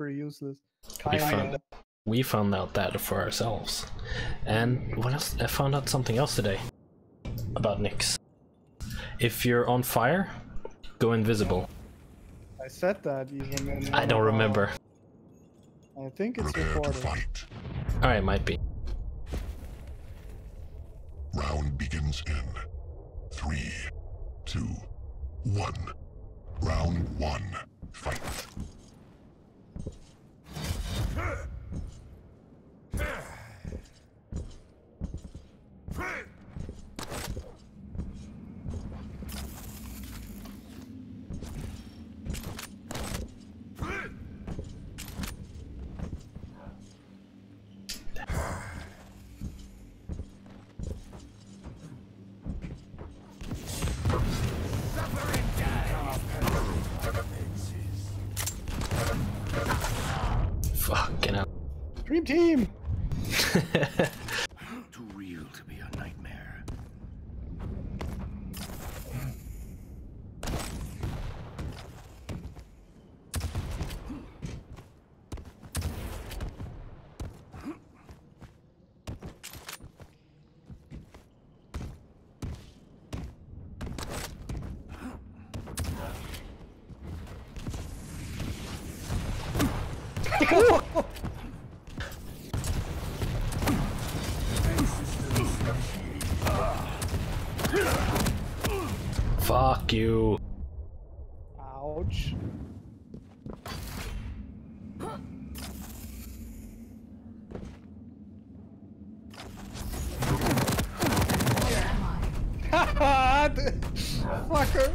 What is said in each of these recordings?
super useless. We found, we found out that for ourselves. And what else? I found out something else today about Nyx. If you're on fire, go invisible. I said that even. In I don't uh, remember. I think it's Prepare to recorded. fight. Alright, might be. Round begins in three, two, one. Round one. Fight. Dream team. Too real to be a nightmare. Fuck you. Ouch. Haha, the- Fucker.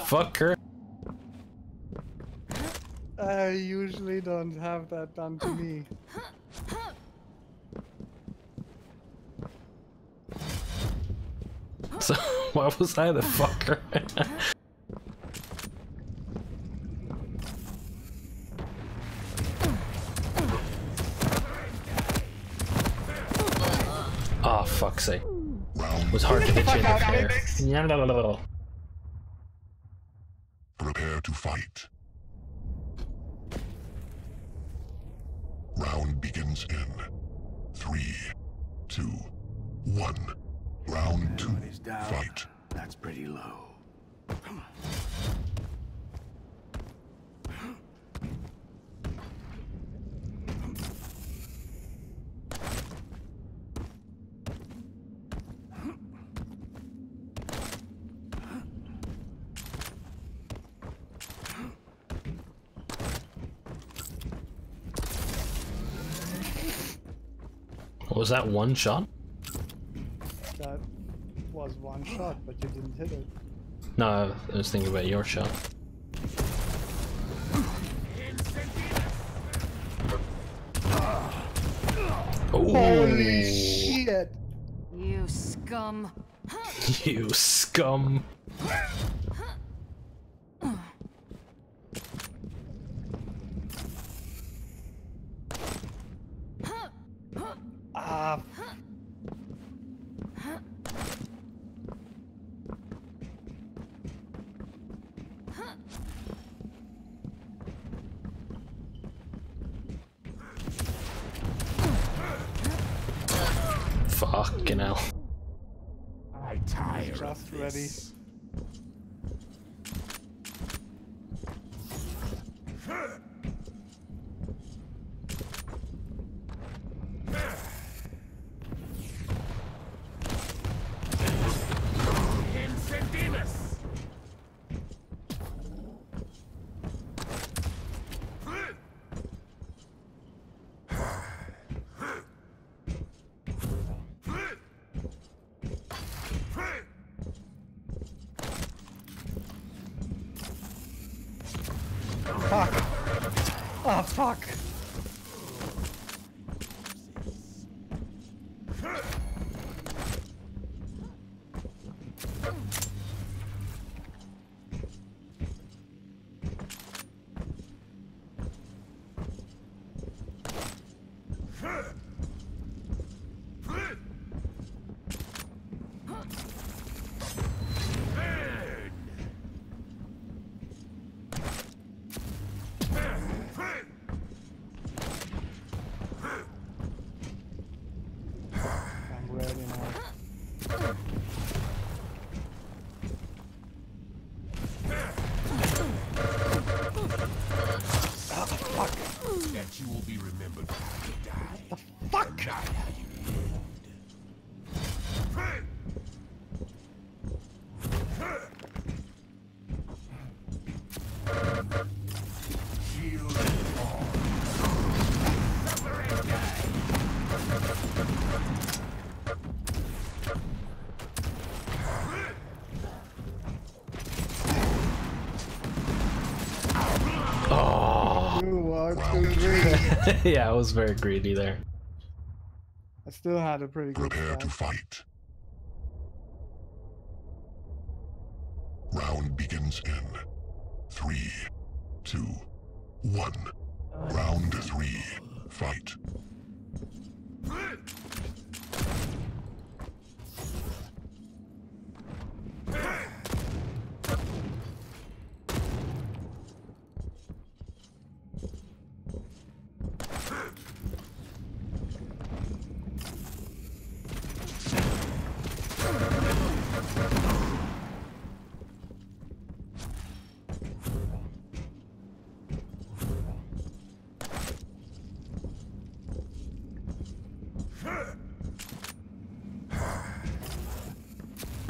Fuck her. I usually don't have that done to me. So, why was I the fucker? oh, fuck's sake. It was hard to hit you in the flare. Yeah, Prepare to fight. Round begins in three, two, one. Round two. Everybody's down. Fight. That's pretty low. What Was that one shot? That was one shot, but you didn't hit it. No, I was thinking about your shot. Holy Ooh, shit! You scum. you scum. Fucking hell. I tire just of ready. this. Incendimus! fuck. Ah, fuck. You will be remembered You too greedy. yeah, I was very greedy there. I still had a pretty good Prepare to fight. fight. Round begins in three, two, one. Oh, Round three. Fight.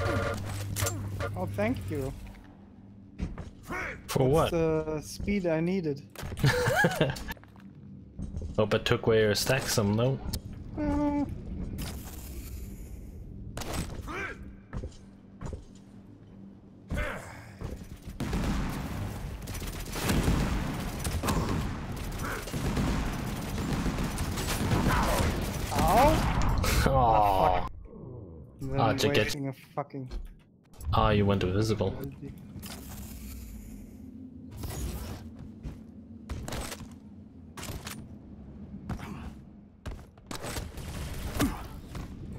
Oh, thank you. For what? The speed I needed. Hope it took away your stack some, though. Uh, Ow! Oh, Ah, to get- wasting a fucking. Ah, you went invisible.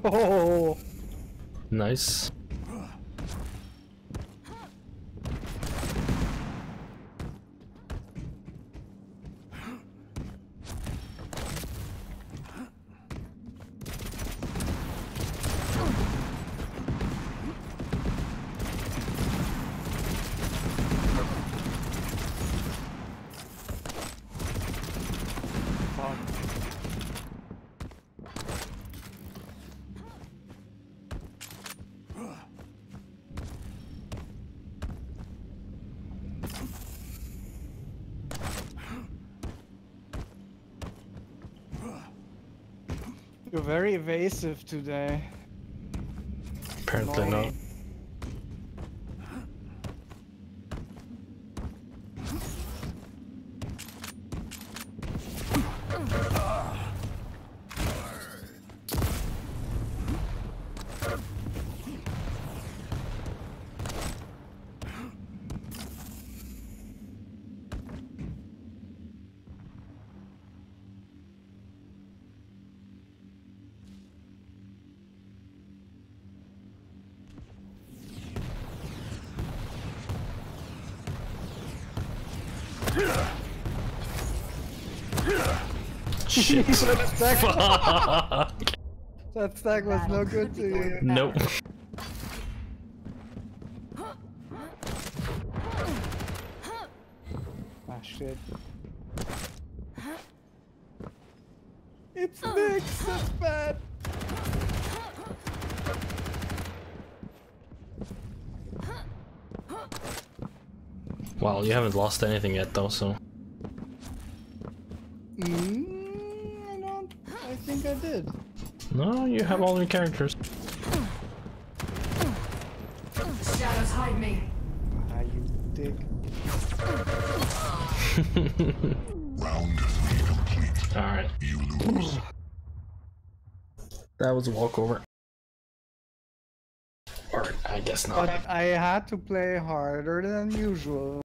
Oh, Nice. You're very evasive today. Apparently not. Shit. that, stack, Fuck. that stack was no good to you. Nope. Ah shit. It's Nyx, that's bad. Well, you haven't lost anything yet, though, so. Mm, I don't. I think I did. No, you have all your characters. Shadows hide me. Ah, you dick. Round three complete. Alright. You lose. That was a walkover. Or, I guess not. But I had to play harder than usual.